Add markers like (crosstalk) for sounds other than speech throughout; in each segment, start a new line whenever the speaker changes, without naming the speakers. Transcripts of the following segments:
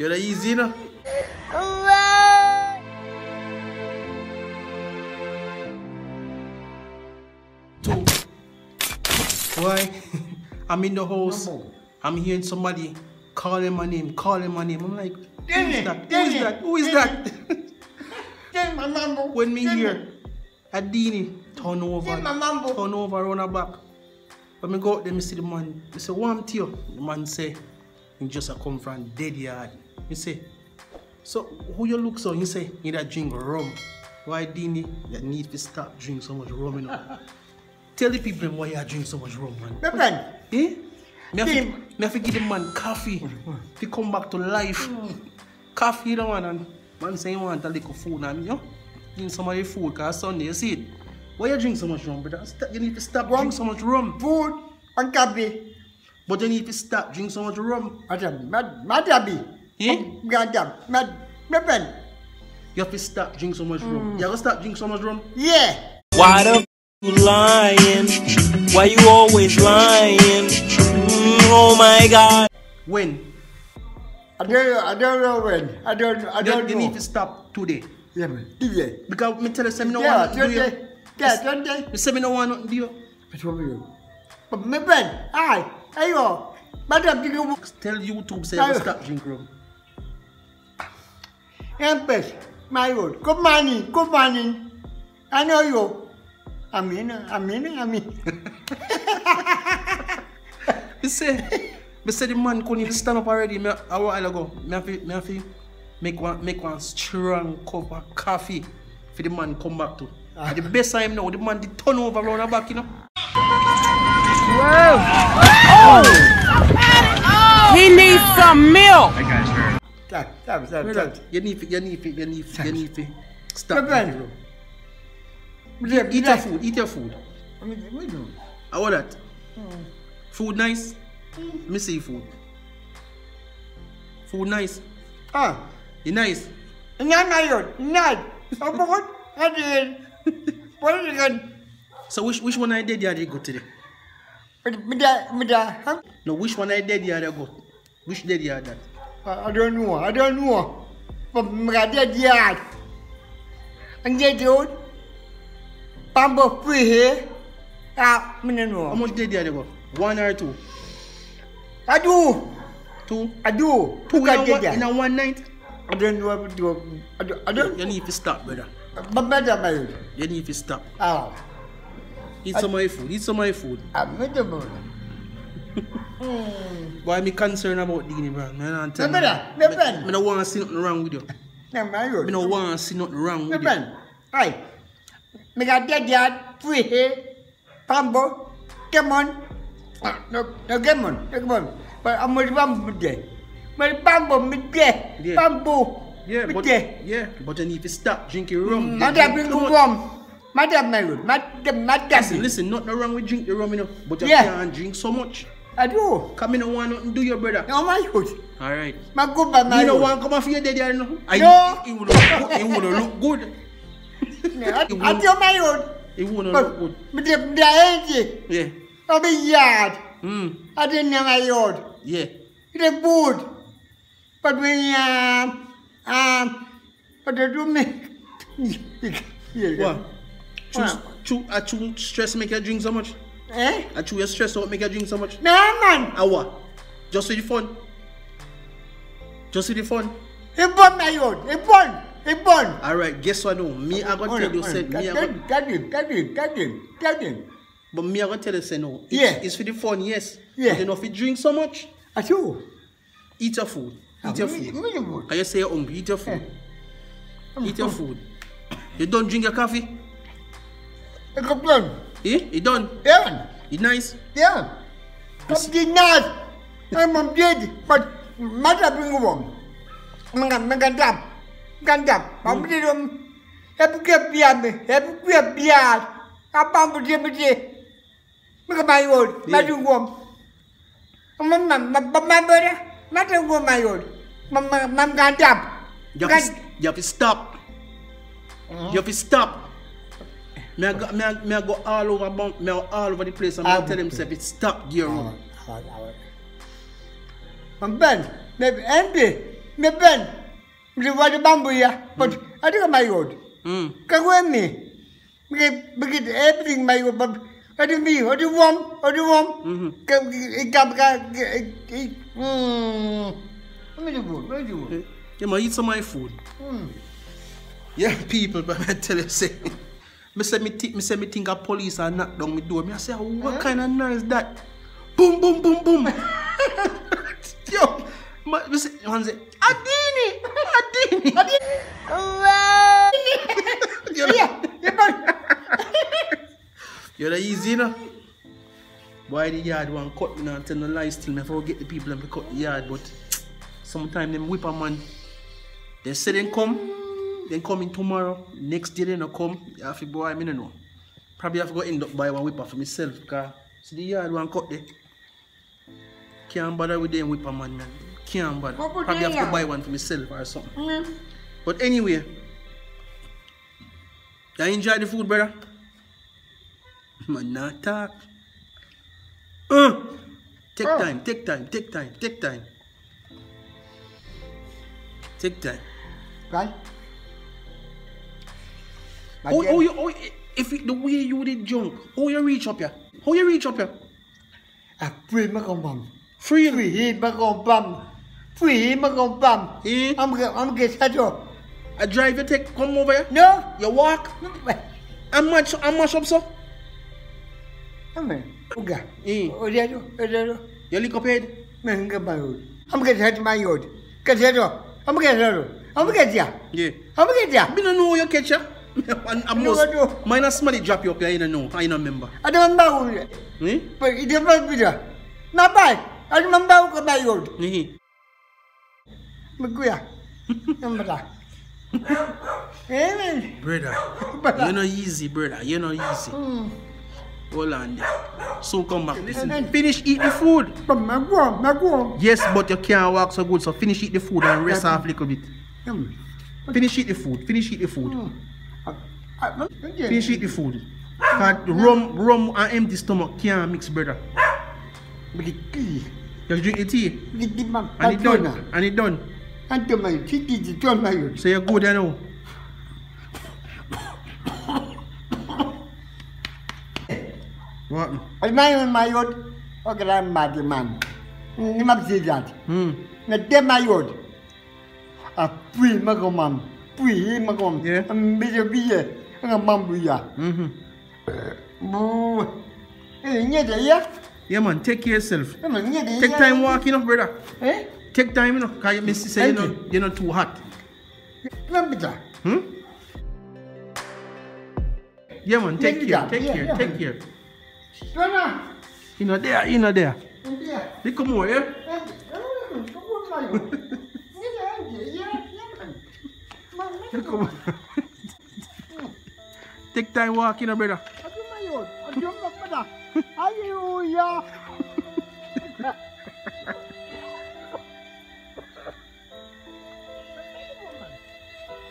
You're the easy, know? Two. Why? (laughs) I'm in the house. I'm hearing somebody calling my name, calling my name. I'm like, who is that? Who is that? Who is that?
Take my mambo.
when me hear Adini turn over,
Take my mambo.
turn over, run her back. When me go out there, me see the man. Me say, what am to you? The man say, he just a come from dead yard. Me say, so who you look so? you say, you that drink rum. Why Deeni? You need to stop drink so much rum, you know. (laughs) Tell the people why you drink so much rum, man.
My friend.
Eh? Me have, to, me have to give the man coffee to come back to life. Coffee, you know, man. And man say you want a little food, and you know, drink some of the food, because Sunday, you see it. Why you drink so much rum, brother? You need to stop
Rum?
drinking so much rum.
Food and coffee.
But you need to stop drinking so much rum.
Madam, mad, madabi.
Eh?
Madam, mad, my friend.
You have to stop drinking so much rum. You have to stop drinking so much rum.
Yeah.
Why the f- you lying? Why you always lying? Mm, oh my god.
When?
I don't I don't know when. I don't, I don't
you
know.
need to stop today.
Yeah, man. Yeah.
Because me tell you, say me no
Yeah,
want nothing to do you.
Sunday. Yeah, Sunday.
Me say me no want nothing to do you.
What's wrong with you? But my friend, hi, ayo, madam, do you
Tell YouTube say you to stop drinking rum.
Empress, my old, good morning, good morning. I know you. I'm in, I'm in, I'm in.
Me say, me say the man couldn't even stand up already. Me, a while ago, me have to, me have to make one, make one strong cup of coffee for the man come back to. And the best time now, the man did turn over round the back, you know. Oh.
He needs some milk.
Stop, stop, stop,
Brother,
stop.
you need to, you need to, you need to, you need to stop. Drinking rum. Eat your food, eat your food. How about that? Food nice? Me see food. Food nice.
Ah,
You nice?
You not my old, not. I'm good. I did. What is it again?
So which which one I did you go today?
But, that- but, that, huh?
No, which one I did you go? Which did you that?
I I don't know, I don't know. But did yard. And do. Bamboo free here. Ah, don't
How
know.
much did you go? One or two?
I do.
Two?
I do.
Two
did
one, in a one night?
I don't know do. I don't. I don't.
You need to stop, brother.
But better, my.
You need to stop.
Ah,
Eat some of your food. Eat some of your food.
I'm with (laughs) moon.
Why me concerned about Deeni, bro? Man, I'm telling
Me
you.
me friend.
Me don't want to see nothing wrong with you.
Now, my old.
Me don't want to see nothing wrong with you.
friend. Hi. Me got that yard free here. Bamboo. Come on. Ah, No, no, come on. No, come on. But I'm with bamboo there. My bamboo, me there.
Yeah.
Bamboo.
Yeah, but yeah, but you need to stop drinking rum.
Bring
Come
the
on.
rum. Madam, my old. Madam, madam.
Listen, listen, nothing wrong with drink the rum, you know, but you
Yeah.
can't drink so much.
I do.
Come in nothing do your brother.
No, my old.
All right.
My good, my
You want to come off your daddy, you know? I-
No.
It would look good. (laughs) It would look good.
I I tell my old.
It would look
But,
good.
me the, the energy.
Yeah.
of the yard.
Mm.
I didn't have my yard.
Yeah.
It's good. But when um um but they do (laughs) me (laughs)
What? True,
What?
true, I true stress make you drink so much?
Eh?
I true your stress out make you drink so much?
No man.
Ah what? Just for the fun? Just for the fun?
He born my yard. He born. He born.
Alright, guess what now? Me I'm gonna tell you say me I
Get him, get him, get him, get him.
but me I'm gonna tell you say no. It's,
Yeah.
it's for the fun, yes.
Yeah.
But you know if you drink so much,
I do.
eat your food. Eat your food.
Me the good.
Can you say you're hungry? Eat your food. Eat your food. You don't drink your coffee?
I come down.
Eh? You done?
Yeah.
You nice?
Yeah. Come the night. I'm on dead. But mother bring one. Mga mga dap. Gandap. Mam di rum. Hep ke biar me. Hep ke biar. Apa mu dia mu dia. Mga mayor.
Yeah.
Madu gom. Mam mam mam mam bere. Madu gom mayor. Mam mam mam gandap.
You have, to, you have to stop. You have to stop. Me I go, me I, me I go all over bum- me I go all over the place and me I
Ah,
tell them say it stop gear road.
Mam ben. Maybe empty. Me ben. Me wa the bamboo ya. But I think my road.
Mm.
Ka go me. Me get me get everything my road. But what do you mean? What do you want? What do you want?
Mhm.
Ka ka ka ka. Hmm. What do you want? What do you want?
Yeah, man, eat some of my food.
Hmm.
Yeah, people, but I tell you, say, me say me, thi- me say me think a police are knock down me door. Me I say, oh, what kind of noise that? Boom, boom, boom, boom. (laughs) Yo, ma- me say, man say, Adini, Adini, (laughs) Adini. (laughs) You know,
Yeah.
You're the easy, you know. Why the yard one cut me now and tell no lies still me forget the people and me cut the yard, but sometimes them whip a man. They say they come, they come in tomorrow. Next day they no come. You have to boy, I mean know. Probably have to go end up buy one whipper for myself because see the yard one cut there. Can't bother with them whipper man, man. Can't bother. Probably have to buy one for myself or something.
Mm.
But anyway, you enjoy the food, brother? (laughs) Man, not talk. Uh, take
Oh.
time, take time, take time, take time. Take time.
Right.
How, how you, how, if it, the way you did junk, how you reach up here? How you reach up here?
Free mà con bầm.
Free.
Free con bầm. Free con bầm.
Eh?
I'm I'm get set up.
I drive you take, come over here.
No.
You walk. And match, and mash up, so.
Amen. Uga.
Eh.
Odero, odero.
You lick up head.
Man, get my road. I'm get set my road. Get set up. I'm get up. I'm get ya.
Yeah.
I'm get ya.
Me don't know you catch ya. (laughs) and I
No,
must,
I don't.
mine a somebody drop you up here, I don't know. I don't remember.
I don't remember.
Eh?
But it be there. Not bad. I remember go my road.
Eh?
Maguya. Remember that. Amen.
Brother, (laughs)
Brother.
you're not easy, brother. You're not easy. Hold on there. So come back. Listen,
Amen.
finish eat the food.
But my go, my go.
Yes, but you can't walk so good, so finish eat the food and rest off a little bit.
Hmm.
Finish eat the food. Finish eat the food.
Ah,
Finish eat the food. Cause rum, rum and empty stomach can't mix, brother.
Begitu.
You drink the tea
Begitu mam.
and it done. And it done.
Antu mai, titi di tuan mai.
So you're good, you know. What?
Al mai mai yod. Okra madi man. Ni mam sidat.
Hmm.
Na de mai yod. A pui magomam. Pui magom.
Yeah.
Am biye biye. Nga mam buya.
Mm-hmm.
Eh, ya.
Yeah, man. Take care yourself.
Eh, man.
Take time walking up, brother.
Eh?
Take time, you know, because you miss say you're not, you're not too hot. Hmm? Yeah, man, take care, take
yeah,
care,
yeah.
take care.
Tuana.
You know there, you know there.
Dia.
Little more, yeah? Little more. Take time walking, you know, brother.
Hallelujah. (laughs)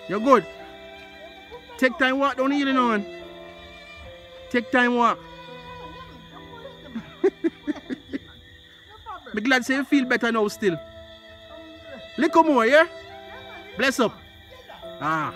You're good. Take time walk down here, you know. Take time walk. (laughs) Be glad say you feel better now still. Little more, yeah? Bless up. Ah.